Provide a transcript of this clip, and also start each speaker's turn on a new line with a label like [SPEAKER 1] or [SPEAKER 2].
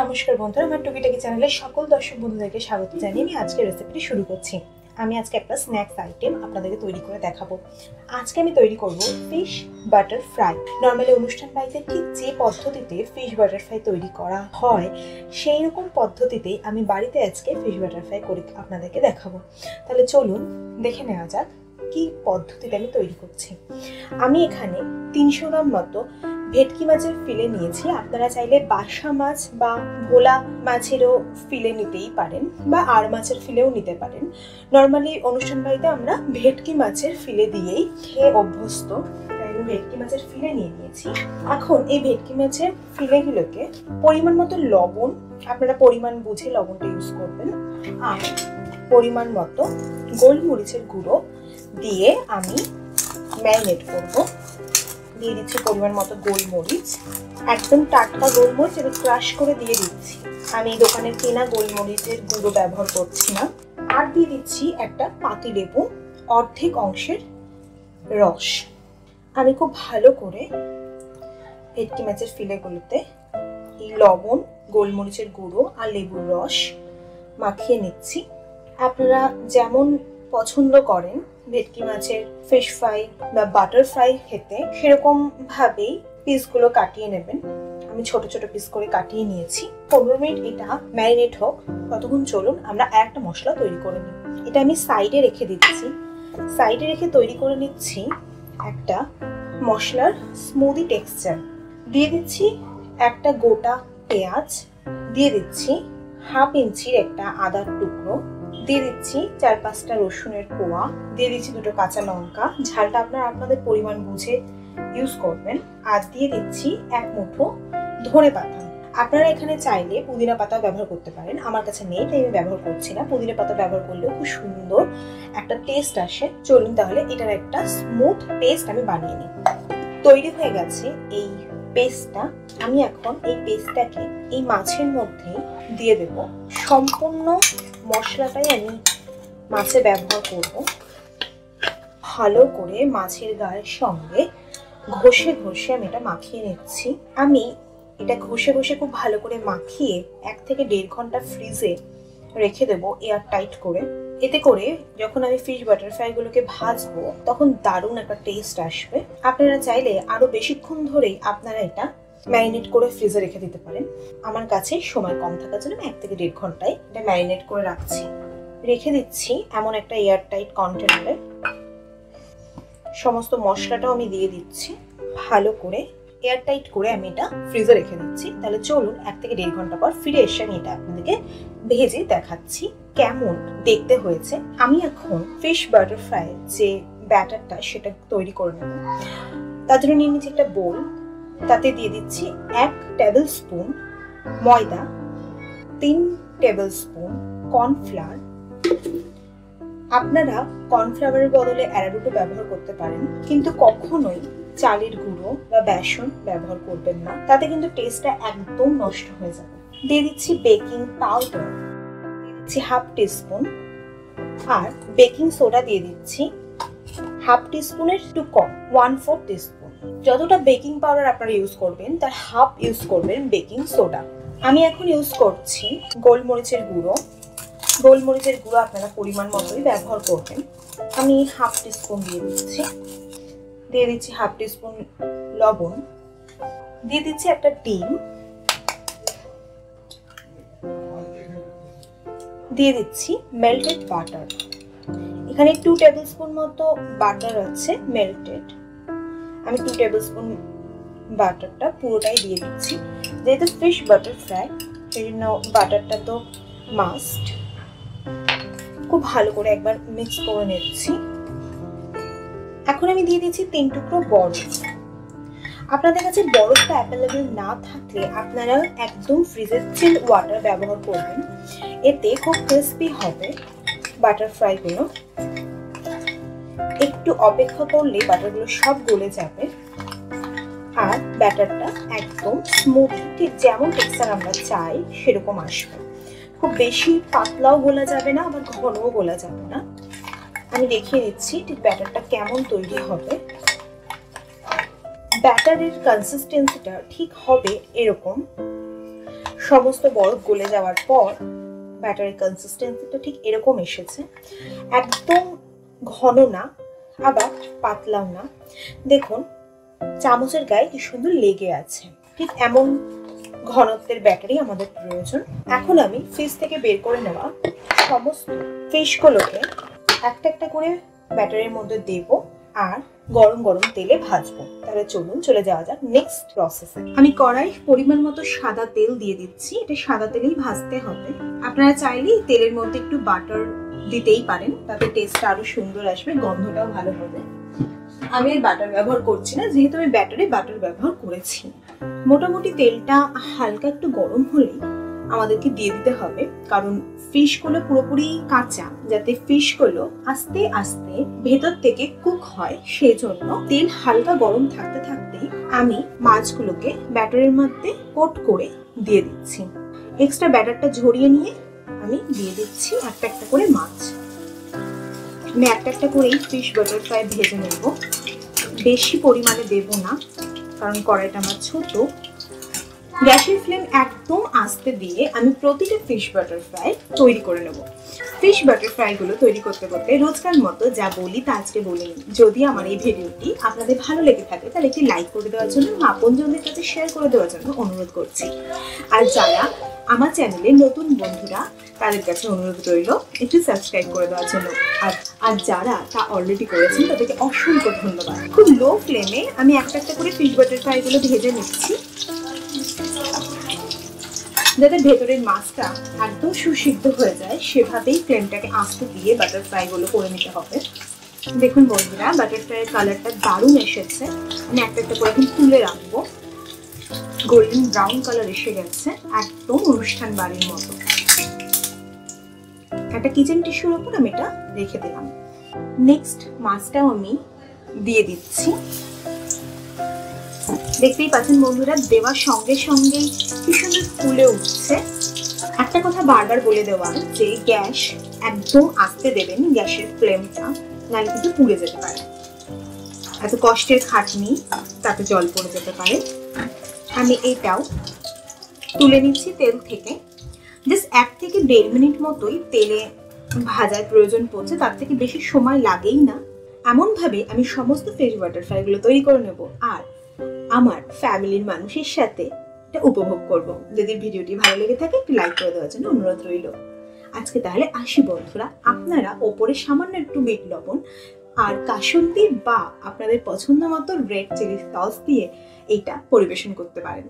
[SPEAKER 1] নমস্কার বন্ধুরা, আমার টুকিটাকি চ্যানেলে সকল দর্শক বন্ধুদেরকে স্বাগত জানিয়ে আমি আজকে রেসিপিটি শুরু করছি। আমি আজকে একটা স্ন্যাক্স আইটেম আপনাদেরকে তৈরি করে দেখাবো। আজকে আমি তৈরি করব ফিশ বাটার ফ্রাই নর্মালি অনুষ্ঠান বাড়িতে ঠিক যে পদ্ধতিতে ফিশ বাটার ফ্রাই তৈরি করা হয়, সেই রকম পদ্ধতিতে আমি বাড়িতে আজকে ফিশ বাটার ফ্রাই করে আপনাদেরকে দেখাবো। তাহলে চলুন দেখে নেওয়া যাক কি পদ্ধতিতে আমি তৈরি করছি। আমি এখানে তিনশো গ্রাম মতো ভেটকি মাছের ফিলে নিয়েছি। আপনারা চাইলে বাসা মাছ বা ভোলা মাছেরও ফিলে নিতেই পারেন বা আর মাছের ফিলেও নিতে পারেন। নর্মালি অনুষ্ঠান বাড়িতে আমরা ভেটকি মাছের ফিলে দিয়েই খেয়ে অভ্যস্ত। ভেটকি মাছের ফিলে নিয়ে নিয়েছি। এখন এই ভেটকি মাছের ফিলেগুলোকে পরিমাণ মতো লবণ, আপনারা পরিমাণ বুঝে লবণটা ইউজ করবেন। আর পরিমাণ মতো গোলমরিচের গুঁড়ো দিয়ে আমি ম্যারিনেট করব। দিয়ে দিচ্ছি পরিমাণ মতো গোলমরিচ। একদম টাটকা গোলমরিচ এবং ক্রাশ করে দিয়ে দিচ্ছি। আমি এই দোকানের কেনা গোলমরিচের গুঁড়ো ব্যবহার করছি না। আর দিয়ে দিচ্ছি একটা পাতি লেবু, অর্ধেক অংশের রস। আমি খুব ভালো করে ভেটকি মাছের ফিলেগুলোতে এই লবণ, গোলমরিচের গুঁড়ো আর লেবুর রস মাখিয়ে নিচ্ছি। আপনারা যেমন পছন্দ করেন, ভেটকি মাছের ফিশ ফ্রাই বা বাটার ফ্রাই খেতে, সেরকম ভাবেই পিসগুলো কাটিয়ে নেবেন। আমি ছোট ছোট পিস করে কাটিয়ে নিয়েছি। পনেরো মিনিট এটা ম্যারিনেট হোক, ততক্ষণ চলুন, আমরা একটা মশলা তৈরি করে নিই। এটা আমি সাইডে রেখে দিচ্ছি। সাইডে রেখে তৈরি করে নিচ্ছি একটা মশলার স্মুদি টেক্সচার দিয়ে দিচ্ছি একটা গোটা পেঁয়াজ। দিয়ে দিচ্ছি হাফ ইঞ্চির একটা আদার টুকরো। দিয়ে দিচ্ছি চার পাঁচটা রসুনের কোয়া, দিয়ে দিচ্ছি দুটো কাঁচা লঙ্কা। ঝালটা আপনারা আপনাদের পরিমাণ বুঝে ইউজ করবেন। আর দিয়ে দিচ্ছি এক মুঠো ধনে পাতা। আপনারা এখানে চাইলে পুদিনা পাতা ব্যবহার করতে পারেন। আমার কাছে নেই, তাই আমি ব্যবহার করছি না। পুদিনা পাতা ব্যবহার করলেও খুব সুন্দর একটা টেস্ট আসে। চলুন তাহলে এটার একটা স্মুথ পেস্ট আমি বানিয়ে নিই। তৈরি হয়ে গেছে এই পেস্টটা আমি এখন এই পেস্টটাকে এই মাছের মধ্যে দিয়ে দেব। সম্পূর্ণ মশলাটাই আমি মাছে ব্যবহার করব। ভালো করে মাছের গায়ের সঙ্গে ঘষে ঘষে আমি এটা মাখিয়ে নিচ্ছি। আমি এটা ঘষে ঘষে খুব ভালো করে মাখিয়ে এক থেকে দেড় ঘণ্টা ফ্রিজে রেখে দেবো এয়ার টাইট করে। এতে করে যখন আমি ফিশ বাটার ফ্রাইগুলোকে ভাজবো, তখন দারুণ একটা টেস্ট আসবে। আপনারা চাইলে আরও বেশিক্ষণ ধরেই আপনারা এটা ম্যারিনেট করে ফ্রিজে রেখে দিতে পারেন। আমার কাছে সময় কম থাকার জন্য আমি এক থেকে দেড় ঘন্টায় এটা ম্যারিনেট করে রাখছি। রেখে দিচ্ছি এমন একটা এয়ার টাইট কন্টেনারে। সমস্ত মশলাটাও আমি দিয়ে দিচ্ছি। ভালো করে এয়ার টাইট করে আমি এটা ফ্রিজে রেখে দিচ্ছি। তাহলে চলুন এক থেকে দেড় ঘণ্টা পর ফিরে এসে আমি এটা আপনাদেরকে ভেজে দেখাচ্ছি কেমন দেখতে হয়েছে। আমি এখন ফিশ বাটার ফ্রাই যে ব্যাটারটা সেটা তৈরি করে নেব। তার জন্য নিয়ে নিচ্ছি একটা বোল তাতে দিয়ে দিচ্ছি এক টেবিল স্পুন ময়দা, তিন টেবিল স্পুন কর্নফ্লাওয়ার আপনারা কর্নফ্লাওয়ারের বদলে অ্যারারুটও ব্যবহার করতে পারেন, কিন্তু কখনোই চালের গুঁড়ো বা বেসন ব্যবহার করবেন না, তাতে কিন্তু টেস্টটা একদম নষ্ট হয়ে যাবে। দিয়ে দিচ্ছি বেকিং পাউডার দিয়ে দিচ্ছি হাফ টিস্পুন আর বেকিং সোডা দিয়ে দিচ্ছি হাফ টিস্পুনের টু কম ওয়ান ফোর টিস্পুন যতটা বেকিং পাউডার আপনারা ইউজ করবেন, তার হাফ ইউজ করবেন বেকিং সোডা। আমি এখন ইউজ করছি গোলমরিচের গুঁড়ো। গোলমরিচের গুঁড়ো আপনারা পরিমাণ মতোই ব্যবহার করবেন। আমি হাফ টিস্পুন দিয়ে দিচ্ছি। দিয়ে দিচ্ছি হাফ টিস্পুন লবণ। দিয়ে দিচ্ছি একটা ডিম। দিয়ে দিচ্ছি মেল্টেড বাটার এখানে টু টেবিল স্পুন মতো বাটার আছে মেল্টেড আমি টু টেবিল স্পুন বাটারটা পুরোটাই দিয়ে দিচ্ছি। যেহেতু ফিশ বাটার ফ্রাই সেই জন্য বাটারটা তো মাস্ট খুব ভালো করে একবার মিক্স করে নিচ্ছি। এখন আমি দিয়ে দিচ্ছি তিন টুকরো বরফ। আপনাদের কাছে বরফটা অ্যাভেলেবেল না থাকলে আপনারা একদম ফ্রিজের চিল ওয়াটার ব্যবহার করবেন। এতে খুব ক্রিস্পি হবে বাটার ফ্রাইগুলো একটু অপেক্ষা করলে বাটারগুলো সব গলে যাবে। আর ব্যাটারটা একদম স্মুথ ঠিক যেমন টেক্সচার আমরা চাই, সেরকম আসবে। খুব বেশি পাতলাও গোলা যাবে না, আবার ঘনও গোলা যাবে না। আমি দেখিয়ে দিচ্ছি ঠিক ব্যাটারটা কেমন তৈরি হবে। ব্যাটারের কনসিস্টেন্সিটা ঠিক হবে এরকম। সমস্ত বরফ গলে যাওয়ার পর ব্যাটারের কনসিস্টেন্সিটা ঠিক এরকম এসেছে। একদম ঘন না আবার পাতলাও না। দেখুন, চামচের গায়ে কি সুন্দর লেগে আছে। ঠিক এমন ঘনত্বের ব্যাটারি আমাদের প্রয়োজন। এখন আমি ফ্রিজ থেকে বের করে নেওয়া সমস্ত ফিশগুলোকে একটা একটা করে ব্যাটারির মধ্যে দেব। আর গরম গরম তেলে ভাজবো। তাহলে চলুন চলে যাওয়া যাক নেক্সট প্রসেসে আমি কড়াই পরিমাণ মতো সাদা তেল দিয়ে দিচ্ছি, এটা সাদা তেলেই ভাজতে হবে। আপনারা চাইলে তেলের মধ্যে একটু বাটার দিতেই পারেন, তাতে টেস্টটা আরও সুন্দর আসবে, গন্ধটাও ভালো হবে। আমি আর বাটার ব্যবহার করছি না, যেহেতু আমি ব্যাটারে বাটার ব্যবহার করেছি। মোটামুটি তেলটা হালকা একটু গরম হলেই আমাদেরকে দিয়ে দিতে হবে। কারণ ফিশগুলো পুরোপুরি কাঁচা, যাতে ফিশগুলো আস্তে আস্তে ভেতর থেকে কুক হয় সেজন্য তেল হালকা গরম থাকতে থাকতেই আমি মাছগুলোকে ব্যাটারের মধ্যে কোট করে দিয়ে দিচ্ছি। এক্সট্রা ব্যাটারটা ঝরিয়ে নিয়ে আমি দিয়ে দিচ্ছি একটা একটা করে মাছ। আমি একটা একটা করেই ফিশ বাটার ফ্রাই ভেজে নেব। বেশি পরিমাণে দেব না, কারণ কড়াইটা আমার ছোট। গ্যাসের ফ্লেম একদম আস্তে দিয়ে আমি প্রতিটা ফিশ বাটার ফ্রাই তৈরি করে নেব। ফিশ বাটার ফ্রাইগুলো তৈরি করতে করতে রোজকার মতো যা বলি তা আজকে বলিনি। যদি আমার এই ভিডিওটি আপনাদের ভালো লেগে থাকে, তাহলে একটি লাইক করে দেওয়ার জন্য আপনজনদের কাছে শেয়ার করে দেওয়ার জন্য অনুরোধ করছি। আর যারা আমার চ্যানেলে নতুন বন্ধুরা, তাদের কাছে অনুরোধ রইল, একটু সাবস্ক্রাইব করে দেওয়ার জন্য। আর আর যারা তা অলরেডি করেছেন, তাদেরকে অসংখ্য ধন্যবাদ। খুব লো ফ্লেমে আমি একটা একটা করে ফিশ বাটার ফ্রাইগুলো ভেজে নিচ্ছি। যাতে ভেতরের মাছটা একদম সুসিদ্ধ হয়ে যায়, সেভাবেই ফ্লেমটাকে আস্তে দিয়ে বাটার ফ্রাইগুলো করে নিতে হবে। দেখুন বন্ধুরা বাটার ফ্রাইয়ের কালারটা দারুণ এসেছে। আমি একটা একটা করে এখন তুলে রাখব। গোল্ডেন ব্রাউন কালার এসে গেছে, একদম অনুষ্ঠান বাড়ির মতো। একটা কিচেন টিস্যুর ওপর আমি এটা রেখে দিলাম। নেক্সট মাছটাও আমি দিয়ে দিচ্ছি। দেখতেই পাচ্ছেন বন্ধুরা, দেওয়ার সঙ্গে সঙ্গেই কি সুন্দর ফুলে উঠছে। একটা কথা বারবার বলে দেওয়া যে গ্যাস একদম আস্তে দেবেন গ্যাসের ফ্লেমটা, নাহলে কিন্তু পুড়ে যেতে পারে। এত কষ্টের খাটনি, তাতে জল পড়ে যেতে পারে। আমি এটাও তুলে নিচ্ছি তেল থেকে। জাস্ট এক থেকে দেড় মিনিট মতোই তেলে ভাজার প্রয়োজন পড়ছে, তার থেকে বেশি সময় লাগেই না। এমনভাবে আমি সমস্ত ফিশ বাটারফ্লাইগুলো তৈরি করে নেব। আর আমার ফ্যামিলির মানুষের সাথে এটা উপভোগ করব। যদি ভিডিওটি ভালো লেগে থাকে, একটু লাইক করে দেওয়ার জন্য অনুরোধ রইল। আজকে তাহলে আসি বন্ধুরা, আপনারা ওপরে সামান্য একটু বিট লবণ আর কাসুন্দি বা আপনাদের পছন্দ মতো রেড চিলি সস দিয়ে এটা পরিবেশন করতে পারেন।